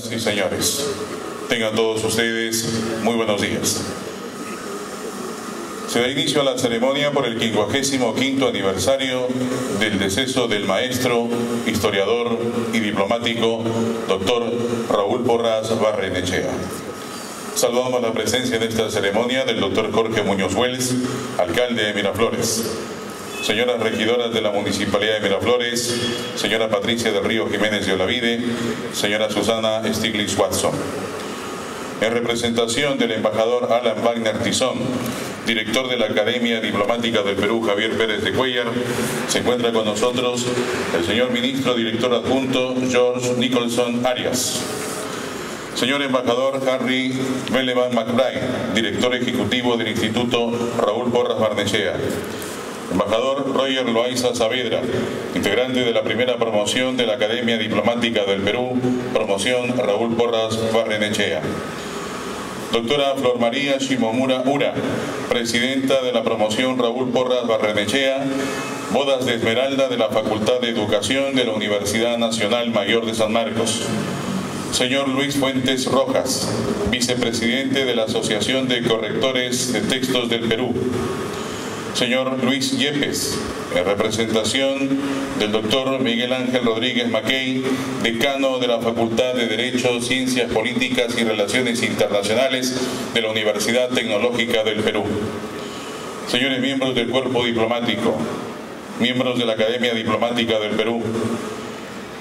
Señoras y señores, tengan todos ustedes muy buenos días. Se da inicio a la ceremonia por el 55 aniversario del deceso del maestro, historiador y diplomático, doctor Raúl Porras Barrenechea. Saludamos la presencia en esta ceremonia del doctor Jorge Muñoz Wells, alcalde de Miraflores, señoras regidoras de la Municipalidad de Miraflores, señora Patricia del Río Jiménez de Olavide, señora Susana Stiglitz Watson. En representación del embajador Alan Wagner Tizón, director de la Academia Diplomática del Perú, Javier Pérez de Cuellar, se encuentra con nosotros el señor ministro director adjunto George Nicholson Arias. Señor embajador Harry Belevan McBride, director ejecutivo del Instituto Raúl Porras Barnechea. Embajador Roger Loaiza Saavedra, integrante de la primera promoción de la Academia Diplomática del Perú, promoción Raúl Porras Barrenechea. Doctora Flor María Shimomura Ura, presidenta de la promoción Raúl Porras Barrenechea, bodas de Esmeralda de la Facultad de Educación de la Universidad Nacional Mayor de San Marcos. Señor Luis Fuentes Rojas, vicepresidente de la Asociación de Correctores de Textos del Perú señor Luis Yepes, en representación del doctor Miguel Ángel Rodríguez Mackey, decano de la Facultad de Derecho, Ciencias Políticas y Relaciones Internacionales de la Universidad Tecnológica del Perú. Señores miembros del cuerpo diplomático, miembros de la Academia Diplomática del Perú,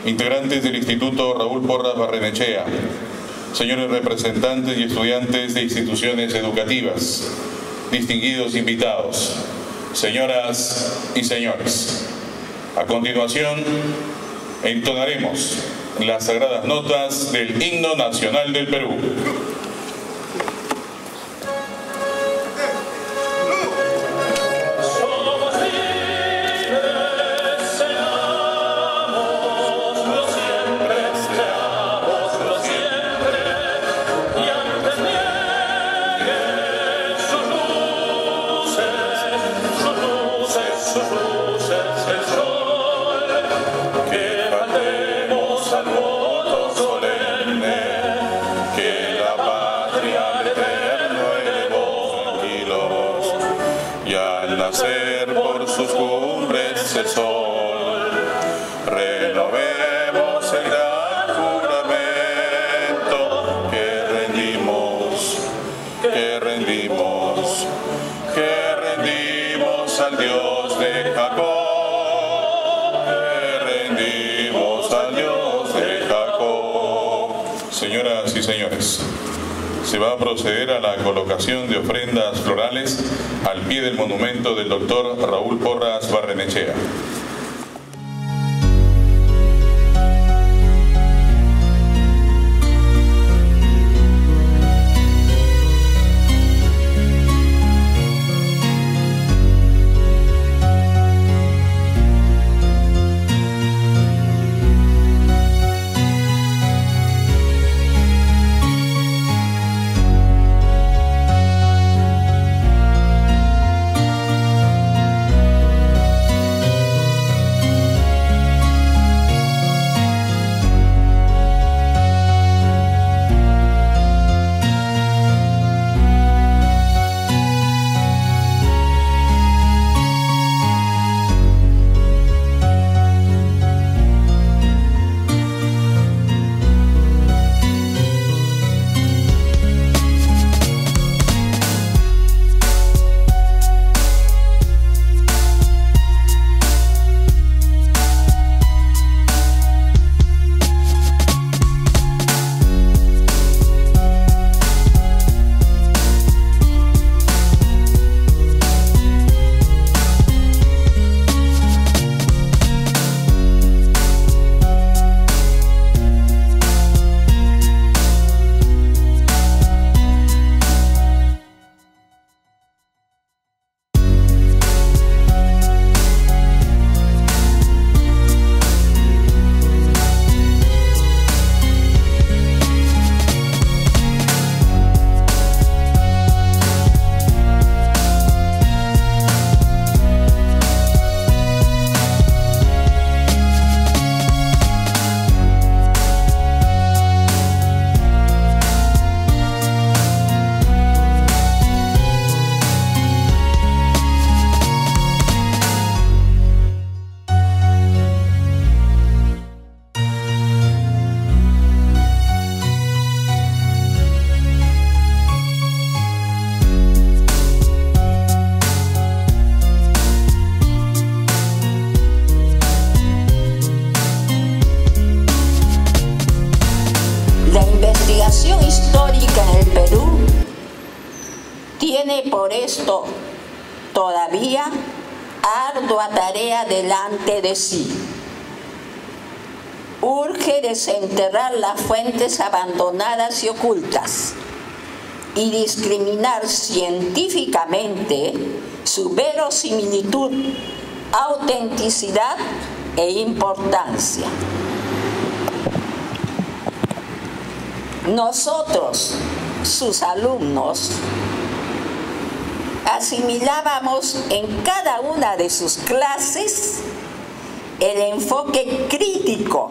integrantes del Instituto Raúl Porras Barrenechea, señores representantes y estudiantes de instituciones educativas, distinguidos invitados, señoras y señores. A continuación, entonaremos las sagradas notas del himno nacional del Perú. Va a proceder a la colocación de ofrendas florales al pie del monumento del doctor Raúl Porras Barrenechea. Por esto todavía ardua tarea delante de sí. Urge desenterrar las fuentes abandonadas y ocultas y discriminar científicamente su verosimilitud, autenticidad e importancia. Nosotros, sus alumnos, asimilábamos en cada una de sus clases el enfoque crítico,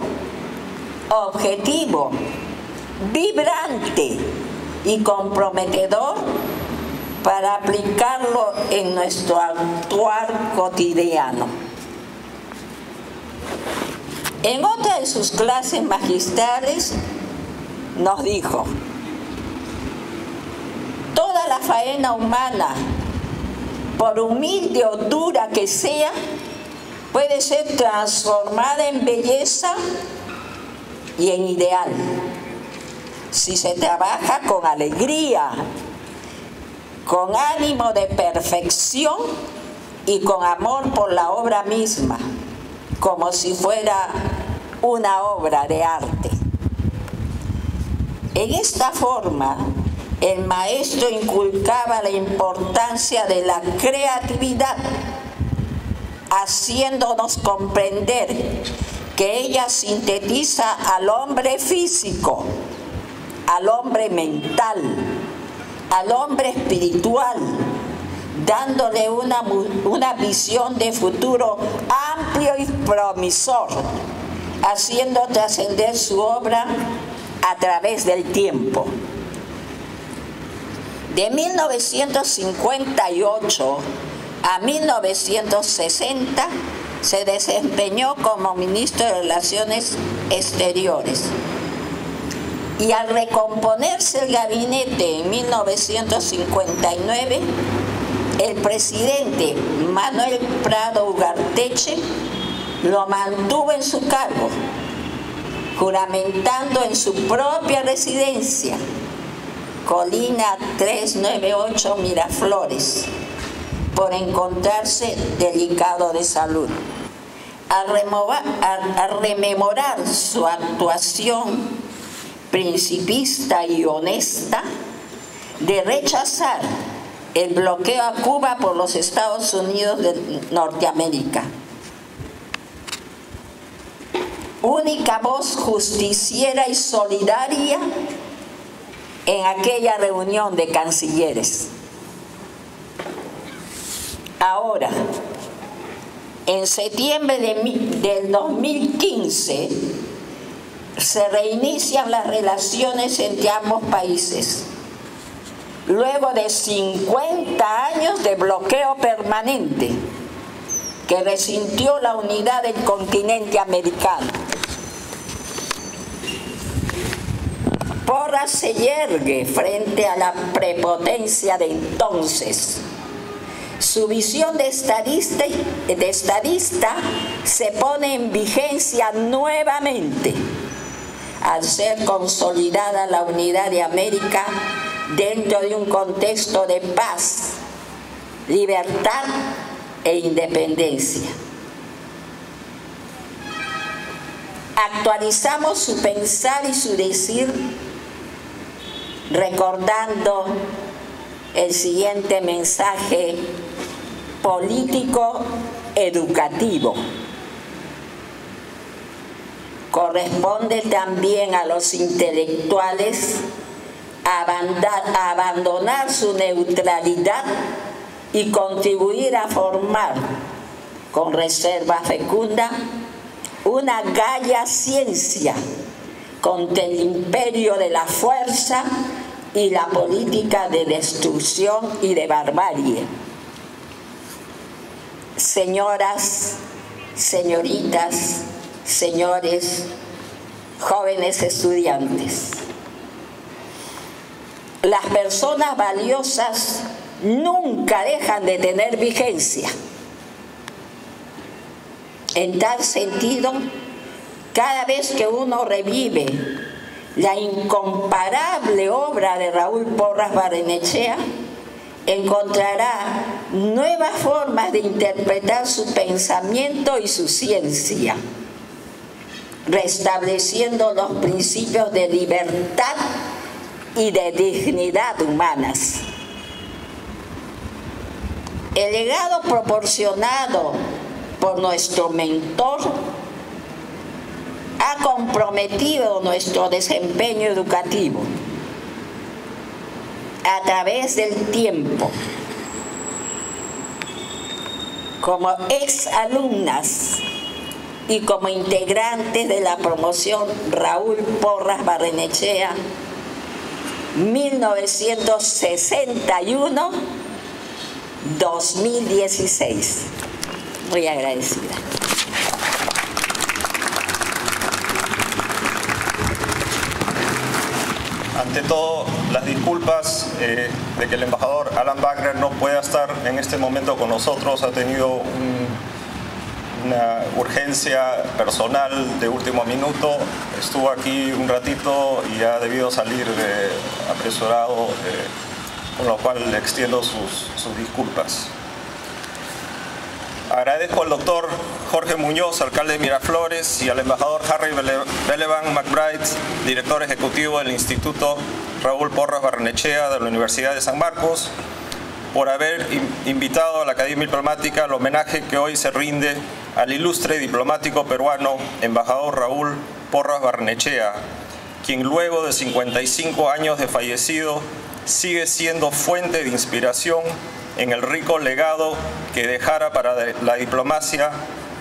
objetivo, vibrante y comprometedor para aplicarlo en nuestro actuar cotidiano. En otra de sus clases magistrales nos dijo, toda la faena humana, por humilde o dura que sea, puede ser transformada en belleza y en ideal si se trabaja con alegría, con ánimo de perfección y con amor por la obra misma, como si fuera una obra de arte. En esta forma, el maestro inculcaba la importancia de la creatividad, haciéndonos comprender que ella sintetiza al hombre físico, al hombre mental, al hombre espiritual, dándole una, una visión de futuro amplio y promisor, haciendo trascender su obra a través del tiempo. De 1958 a 1960 se desempeñó como ministro de Relaciones Exteriores. Y al recomponerse el gabinete en 1959, el presidente Manuel Prado Ugarteche lo mantuvo en su cargo, juramentando en su propia residencia, Colina 398 Miraflores, por encontrarse delicado de salud. Al, rememorar su actuación principista y honesta de rechazar el bloqueo a Cuba por los Estados Unidos de Norteamérica. Única voz justiciera y solidaria en aquella reunión de cancilleres. Ahora, en septiembre de, del 2015, se reinician las relaciones entre ambos países. Luego de 50 años de bloqueo permanente que resintió la unidad del continente americano. Porras se yergue frente a la prepotencia de entonces. Su visión de estadista, de estadista se pone en vigencia nuevamente al ser consolidada la unidad de América dentro de un contexto de paz, libertad e independencia. Actualizamos su pensar y su decir recordando el siguiente mensaje político educativo. Corresponde también a los intelectuales abandonar su neutralidad y contribuir a formar con reserva fecunda una gaya ciencia contra el imperio de la fuerza y la política de destrucción y de barbarie. Señoras, señoritas, señores, jóvenes estudiantes. Las personas valiosas nunca dejan de tener vigencia. En tal sentido, cada vez que uno revive la incomparable obra de Raúl Porras Barrenechea, encontrará nuevas formas de interpretar su pensamiento y su ciencia, restableciendo los principios de libertad y de dignidad humanas. El legado proporcionado por nuestro mentor ha comprometido nuestro desempeño educativo a través del tiempo. Como ex alumnas y como integrantes de la promoción Raúl Porras Barrenechea 1961-2016. Muy agradecida. Ante todo, las disculpas eh, de que el embajador Alan Wagner no pueda estar en este momento con nosotros. Ha tenido una urgencia personal de último minuto. Estuvo aquí un ratito y ha debido salir apresurado, eh, con lo cual le extiendo sus disculpas. Agradezco al doctor Jorge Muñoz, alcalde de Miraflores, y al embajador Harry Belevan McBride, director ejecutivo del Instituto Raúl Porras Barnechea de la Universidad de San Marcos, por haber invitado a la Academia Diplomática al homenaje que hoy se rinde al ilustre diplomático peruano, embajador Raúl Porras Barnechea, quien luego de 55 años de fallecido sigue siendo fuente de inspiración en el rico legado que dejara para la diplomacia,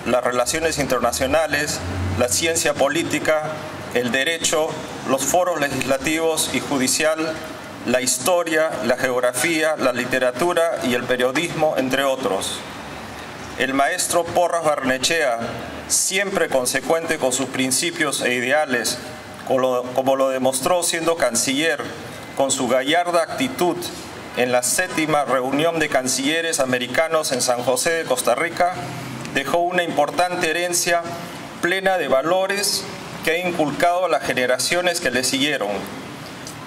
las relaciones internacionales, la ciencia política, el derecho, los foros legislativos y judicial, la historia, la geografía, la literatura y el periodismo, entre otros. El maestro Porras Barnechea, siempre consecuente con sus principios e ideales, como lo demostró siendo canciller, con su gallarda actitud en la séptima reunión de cancilleres americanos en San José de Costa Rica, dejó una importante herencia plena de valores que ha inculcado a las generaciones que le siguieron.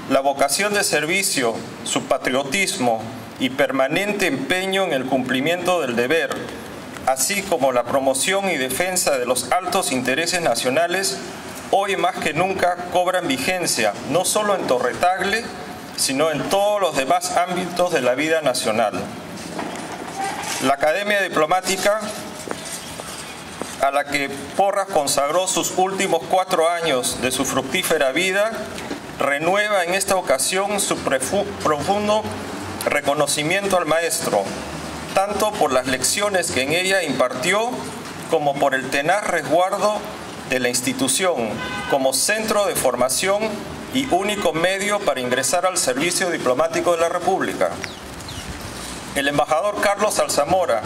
La vocación de servicio, su patriotismo y permanente empeño en el cumplimiento del deber, así como la promoción y defensa de los altos intereses nacionales, hoy más que nunca cobran vigencia, no solo en Torretagle, sino en todos los demás ámbitos de la vida nacional. La Academia Diplomática, a la que Porras consagró sus últimos cuatro años de su fructífera vida, renueva en esta ocasión su profundo reconocimiento al maestro, tanto por las lecciones que en ella impartió como por el tenaz resguardo de la institución como centro de formación y único medio para ingresar al servicio diplomático de la República. El embajador Carlos Alzamora,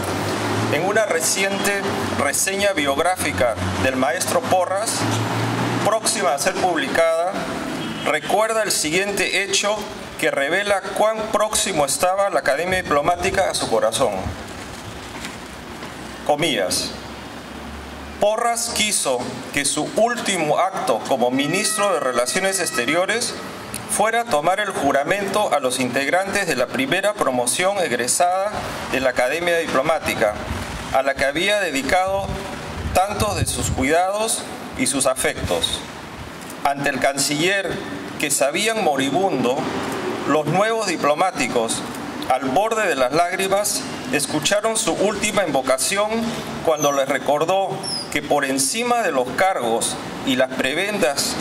en una reciente reseña biográfica del maestro Porras, próxima a ser publicada, recuerda el siguiente hecho que revela cuán próximo estaba la Academia Diplomática a su corazón. Comillas. Porras quiso que su último acto como ministro de Relaciones Exteriores fuera tomar el juramento a los integrantes de la primera promoción egresada de la Academia Diplomática, a la que había dedicado tantos de sus cuidados y sus afectos. Ante el canciller que sabían moribundo, los nuevos diplomáticos, al borde de las lágrimas, escucharon su última invocación cuando les recordó que por encima de los cargos y las prebendas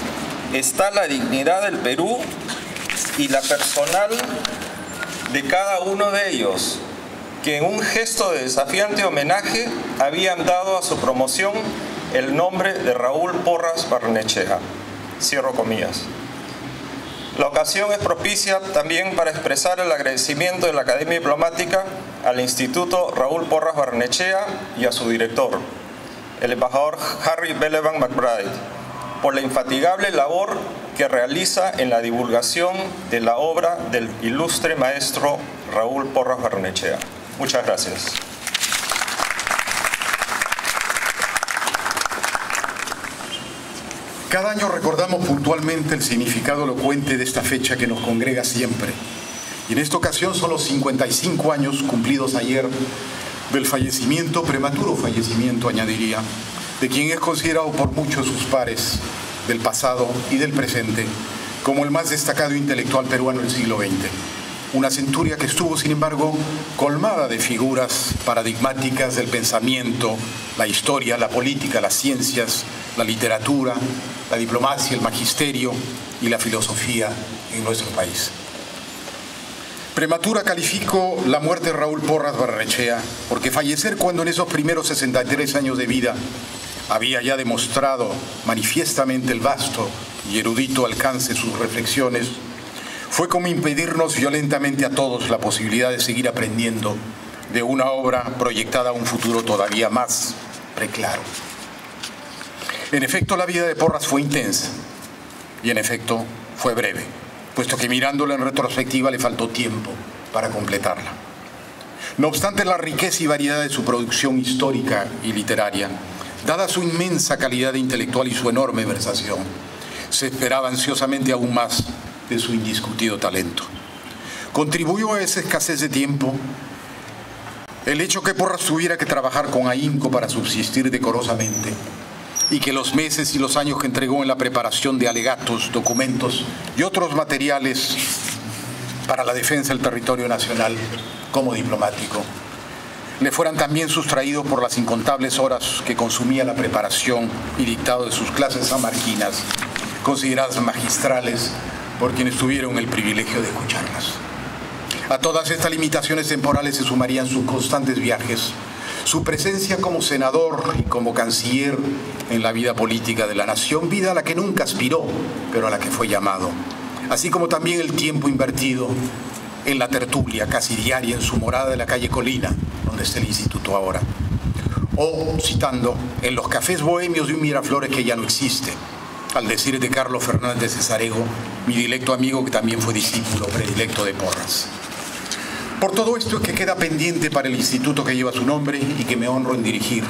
está la dignidad del Perú y la personal de cada uno de ellos, que en un gesto de desafiante homenaje habían dado a su promoción el nombre de Raúl Porras Barnechea. Cierro comillas. La ocasión es propicia también para expresar el agradecimiento de la Academia Diplomática al Instituto Raúl Porras Barnechea y a su director, el embajador Harry Belevan McBride, por la infatigable labor que realiza en la divulgación de la obra del ilustre maestro Raúl Porras Barnechea. Muchas gracias. Cada año recordamos puntualmente el significado elocuente de esta fecha que nos congrega siempre. Y en esta ocasión son los 55 años cumplidos ayer del fallecimiento, prematuro fallecimiento, añadiría, de quien es considerado por muchos sus pares del pasado y del presente como el más destacado intelectual peruano del siglo XX. Una centuria que estuvo, sin embargo, colmada de figuras paradigmáticas del pensamiento, la historia, la política, las ciencias, la literatura, la diplomacia, el magisterio y la filosofía en nuestro país. Prematura califico la muerte de Raúl Porras Barrechea, porque fallecer cuando en esos primeros 63 años de vida había ya demostrado manifiestamente el vasto y erudito alcance de sus reflexiones, fue como impedirnos violentamente a todos la posibilidad de seguir aprendiendo de una obra proyectada a un futuro todavía más preclaro. En efecto, la vida de Porras fue intensa y en efecto fue breve, puesto que mirándola en retrospectiva le faltó tiempo para completarla. No obstante la riqueza y variedad de su producción histórica y literaria, dada su inmensa calidad intelectual y su enorme versación, se esperaba ansiosamente aún más su indiscutido talento. Contribuyó a esa escasez de tiempo el hecho que Porras tuviera que trabajar con ahínco para subsistir decorosamente y que los meses y los años que entregó en la preparación de alegatos, documentos y otros materiales para la defensa del territorio nacional como diplomático le fueran también sustraídos por las incontables horas que consumía la preparación y dictado de sus clases samarquinas, consideradas magistrales por quienes tuvieron el privilegio de escucharlas. A todas estas limitaciones temporales se sumarían sus constantes viajes, su presencia como senador y como canciller en la vida política de la nación, vida a la que nunca aspiró, pero a la que fue llamado, así como también el tiempo invertido en la tertulia casi diaria en su morada de la calle Colina, donde está el instituto ahora. O, citando, en los cafés bohemios de un Miraflores que ya no existe, al decir de Carlos Fernández de Cesarego, mi directo amigo que también fue discípulo predilecto de Porras. Por todo esto es que queda pendiente para el instituto que lleva su nombre y que me honro en dirigir,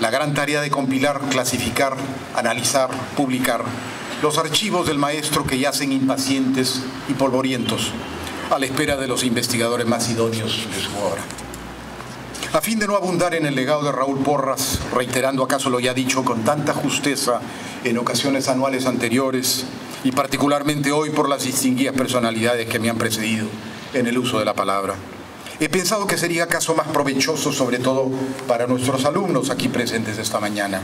la gran tarea de compilar, clasificar, analizar, publicar los archivos del maestro que yacen impacientes y polvorientos a la espera de los investigadores más idóneos de su obra. A fin de no abundar en el legado de Raúl Porras, reiterando acaso lo ya dicho con tanta justeza en ocasiones anuales anteriores y particularmente hoy por las distinguidas personalidades que me han precedido en el uso de la palabra, he pensado que sería acaso más provechoso, sobre todo para nuestros alumnos aquí presentes esta mañana,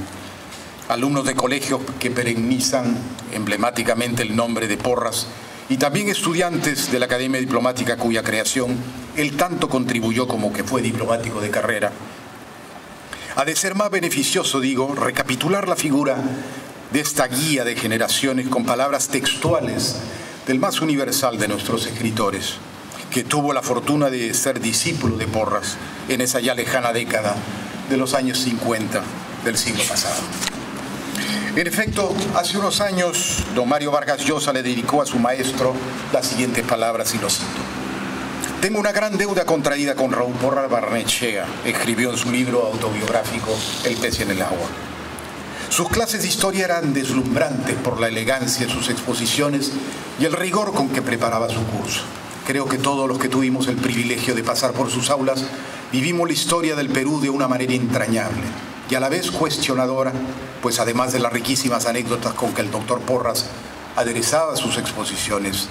alumnos de colegios que perennizan emblemáticamente el nombre de Porras y también estudiantes de la Academia Diplomática cuya creación él tanto contribuyó como que fue diplomático de carrera. Ha de ser más beneficioso, digo, recapitular la figura de esta guía de generaciones con palabras textuales del más universal de nuestros escritores, que tuvo la fortuna de ser discípulo de Porras en esa ya lejana década de los años 50 del siglo pasado. En efecto, hace unos años, don Mario Vargas Llosa le dedicó a su maestro las siguientes palabras y lo cito. Tengo una gran deuda contraída con Raúl Porras Barnechea, escribió en su libro autobiográfico El pez en el agua. Sus clases de historia eran deslumbrantes por la elegancia de sus exposiciones y el rigor con que preparaba su curso. Creo que todos los que tuvimos el privilegio de pasar por sus aulas vivimos la historia del Perú de una manera entrañable y a la vez cuestionadora, pues además de las riquísimas anécdotas con que el doctor Porras aderezaba sus exposiciones,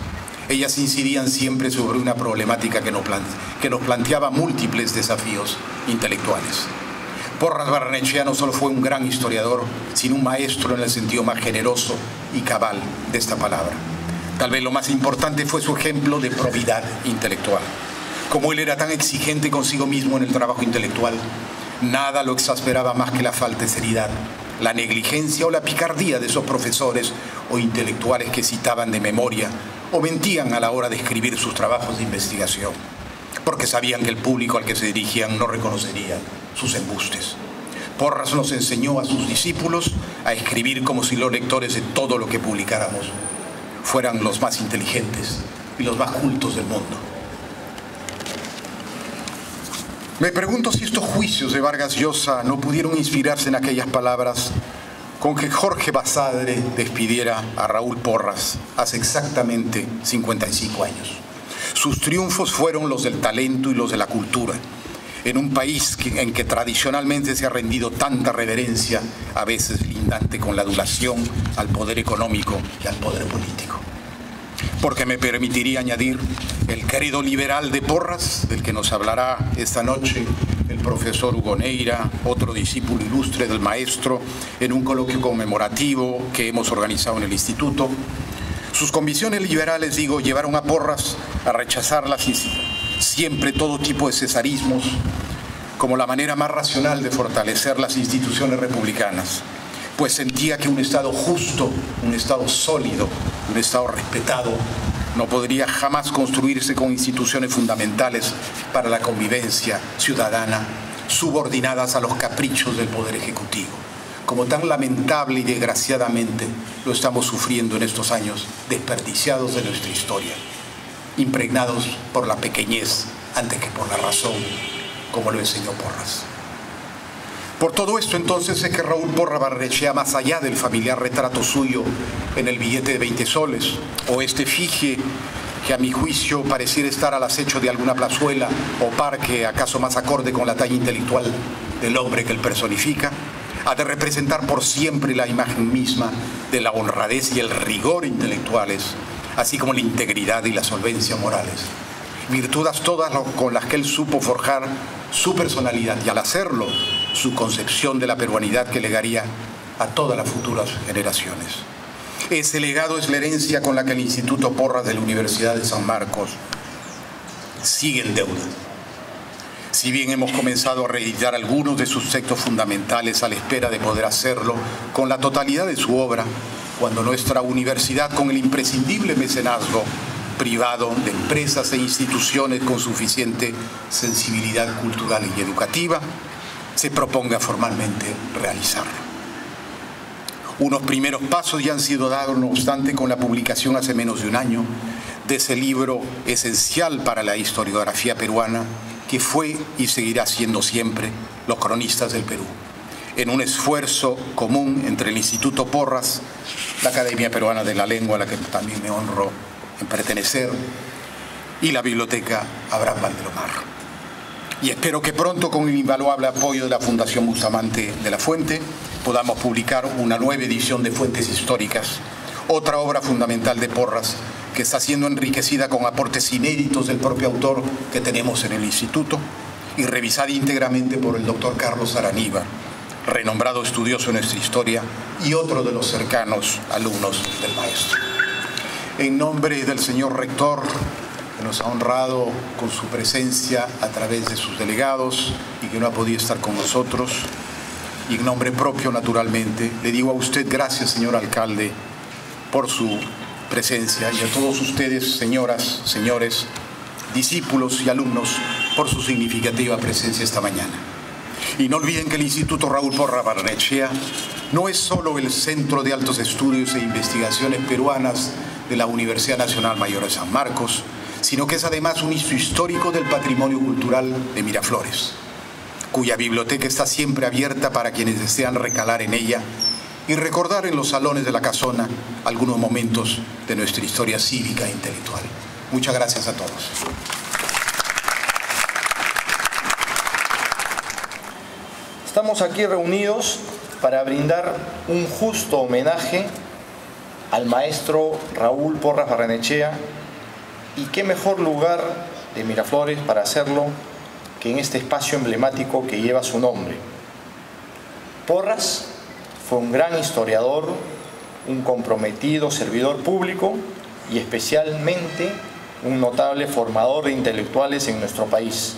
ellas incidían siempre sobre una problemática que nos, planteaba múltiples desafíos intelectuales. Porras Barnechea no solo fue un gran historiador, sino un maestro en el sentido más generoso y cabal de esta palabra. Tal vez lo más importante fue su ejemplo de probidad intelectual. Como él era tan exigente consigo mismo en el trabajo intelectual, Nada lo exasperaba más que la falta de seriedad, la negligencia o la picardía de esos profesores o intelectuales que citaban de memoria o mentían a la hora de escribir sus trabajos de investigación, porque sabían que el público al que se dirigían no reconocería sus embustes. Porras nos enseñó a sus discípulos a escribir como si los lectores de todo lo que publicáramos fueran los más inteligentes y los más cultos del mundo. Me pregunto si estos juicios de Vargas Llosa no pudieron inspirarse en aquellas palabras con que Jorge Basadre despidiera a Raúl Porras hace exactamente 55 años. Sus triunfos fueron los del talento y los de la cultura, en un país en que tradicionalmente se ha rendido tanta reverencia, a veces lindante con la adulación al poder económico y al poder político. Porque me permitiría añadir el querido liberal de Porras, del que nos hablará esta noche el profesor Hugo Neira, otro discípulo ilustre del maestro, en un coloquio conmemorativo que hemos organizado en el instituto. Sus convicciones liberales, digo, llevaron a Porras a rechazar las, siempre todo tipo de cesarismos como la manera más racional de fortalecer las instituciones republicanas, pues sentía que un Estado justo, un Estado sólido, un Estado respetado, no podría jamás construirse con instituciones fundamentales para la convivencia ciudadana subordinadas a los caprichos del Poder Ejecutivo, como tan lamentable y desgraciadamente lo estamos sufriendo en estos años desperdiciados de nuestra historia, impregnados por la pequeñez antes que por la razón, como lo enseñó Porras. Por todo esto entonces es que Raúl Porra Barrechea, más allá del familiar retrato suyo en el billete de 20 soles, o este fije que a mi juicio pareciera estar al acecho de alguna plazuela o parque, acaso más acorde con la talla intelectual del hombre que él personifica, ha de representar por siempre la imagen misma de la honradez y el rigor intelectuales, así como la integridad y la solvencia morales. Virtudes todas con las que él supo forjar su personalidad y al hacerlo su concepción de la peruanidad que legaría a todas las futuras generaciones. Ese legado es la herencia con la que el Instituto Porras de la Universidad de San Marcos sigue en deuda. Si bien hemos comenzado a reeditar algunos de sus textos fundamentales a la espera de poder hacerlo con la totalidad de su obra, cuando nuestra universidad, con el imprescindible mecenazgo privado de empresas e instituciones con suficiente sensibilidad cultural y educativa, se proponga formalmente realizarlo. Unos primeros pasos ya han sido dados, no obstante, con la publicación hace menos de un año de ese libro esencial para la historiografía peruana, que fue y seguirá siendo siempre Los cronistas del Perú, en un esfuerzo común entre el Instituto Porras, la Academia Peruana de la Lengua, a la que también me honro en pertenecer, y la Biblioteca Abraham Valdelomar y espero que pronto con el invaluable apoyo de la Fundación Bustamante de la Fuente podamos publicar una nueva edición de Fuentes Históricas, otra obra fundamental de Porras que está siendo enriquecida con aportes inéditos del propio autor que tenemos en el instituto y revisada íntegramente por el doctor Carlos Araníbar, renombrado estudioso en nuestra historia y otro de los cercanos alumnos del maestro. En nombre del señor rector, que nos ha honrado con su presencia a través de sus delegados y que no ha podido estar con nosotros. Y en nombre propio, naturalmente, le digo a usted gracias, señor alcalde, por su presencia y a todos ustedes, señoras, señores, discípulos y alumnos, por su significativa presencia esta mañana. Y no olviden que el Instituto Raúl Porra Barnechea no es solo el Centro de Altos Estudios e Investigaciones Peruanas de la Universidad Nacional Mayor de San Marcos, sino que es además un hito histórico del patrimonio cultural de Miraflores, cuya biblioteca está siempre abierta para quienes desean recalar en ella y recordar en los salones de la casona algunos momentos de nuestra historia cívica e intelectual. Muchas gracias a todos. Estamos aquí reunidos para brindar un justo homenaje al maestro Raúl Porras Barrenechea, y qué mejor lugar de Miraflores para hacerlo que en este espacio emblemático que lleva su nombre. Porras fue un gran historiador, un comprometido servidor público y especialmente un notable formador de intelectuales en nuestro país.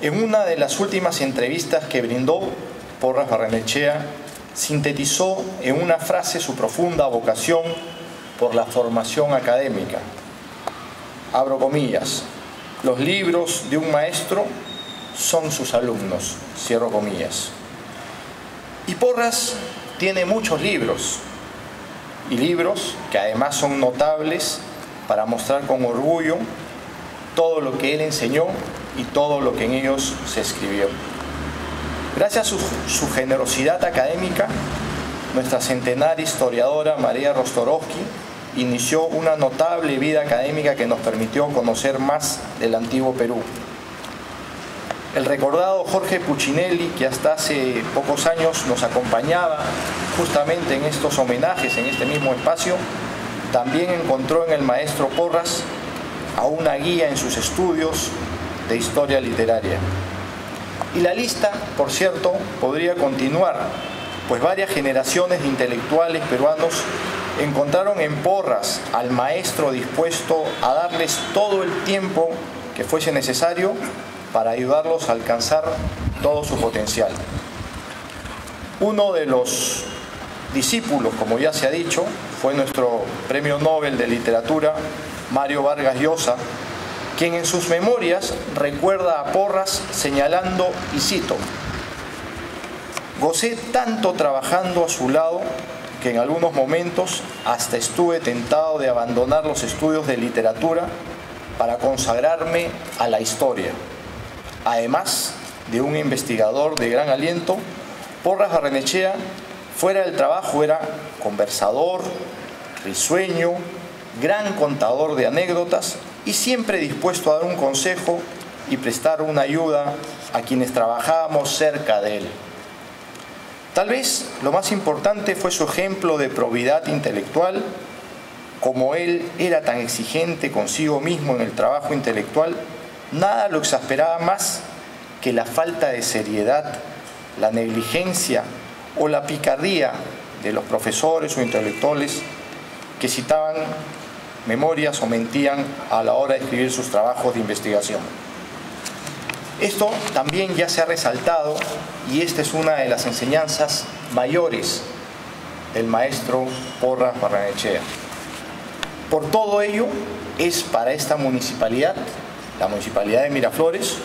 En una de las últimas entrevistas que brindó, Porras Barrenechea sintetizó en una frase su profunda vocación por la formación académica abro comillas, los libros de un maestro son sus alumnos, cierro comillas. Y Porras tiene muchos libros, y libros que además son notables para mostrar con orgullo todo lo que él enseñó y todo lo que en ellos se escribió. Gracias a su, generosidad académica, nuestra centenaria historiadora María Rostorowski inició una notable vida académica que nos permitió conocer más del antiguo Perú. El recordado Jorge Puccinelli, que hasta hace pocos años nos acompañaba justamente en estos homenajes, en este mismo espacio, también encontró en el maestro Porras a una guía en sus estudios de historia literaria. Y la lista, por cierto, podría continuar, pues varias generaciones de intelectuales peruanos encontraron en Porras al maestro dispuesto a darles todo el tiempo que fuese necesario para ayudarlos a alcanzar todo su potencial. Uno de los discípulos, como ya se ha dicho, fue nuestro Premio Nobel de Literatura, Mario Vargas Llosa, quien en sus memorias recuerda a Porras señalando, y cito, Gocé tanto trabajando a su lado que en algunos momentos hasta estuve tentado de abandonar los estudios de literatura para consagrarme a la historia. Además de un investigador de gran aliento, Porras Barrenechea, fuera del trabajo, era conversador, risueño, gran contador de anécdotas y siempre dispuesto a dar un consejo y prestar una ayuda a quienes trabajábamos cerca de él. Tal vez lo más importante fue su ejemplo de probidad intelectual, como él era tan exigente consigo mismo en el trabajo intelectual, nada lo exasperaba más que la falta de seriedad, la negligencia o la picardía de los profesores o intelectuales que citaban memorias o mentían a la hora de escribir sus trabajos de investigación. Esto también ya se ha resaltado y esta es una de las enseñanzas mayores del maestro Porras Barranechea. Por todo ello, es para esta municipalidad, la municipalidad de Miraflores,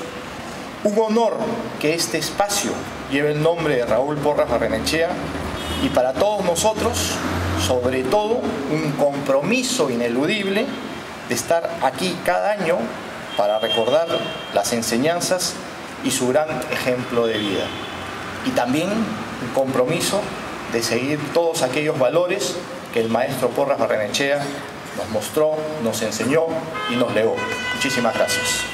un honor que este espacio lleve el nombre de Raúl Porras Barrenechea y para todos nosotros, sobre todo, un compromiso ineludible de estar aquí cada año para recordar las enseñanzas y su gran ejemplo de vida. Y también un compromiso de seguir todos aquellos valores que el maestro Porras Barrenechea nos mostró, nos enseñó y nos legó. Muchísimas gracias.